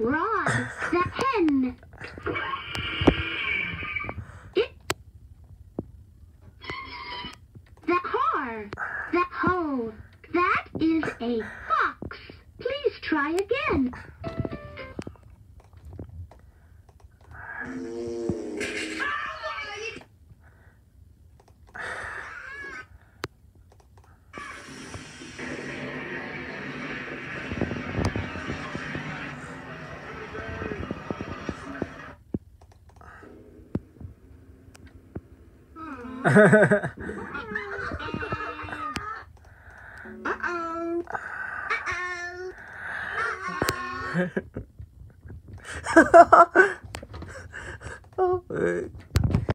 rod, the hen. It, the car, the hoe. That is a fox. Please try again. Uh-oh. Uh-oh. Oh,